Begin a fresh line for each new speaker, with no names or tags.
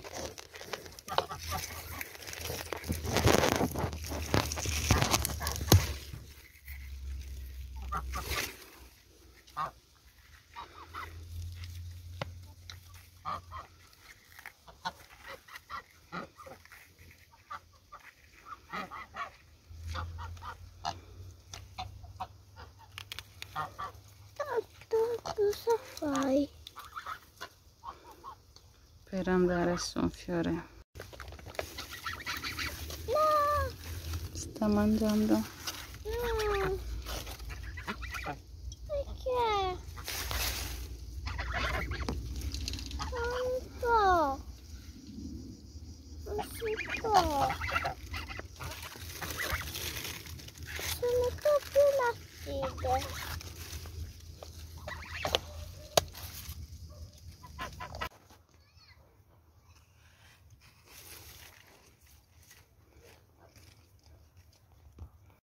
Guarda. Cosa fai?
per andare su un fiore
no.
sta mangiando no. perché? non può non si può sono proprio lattite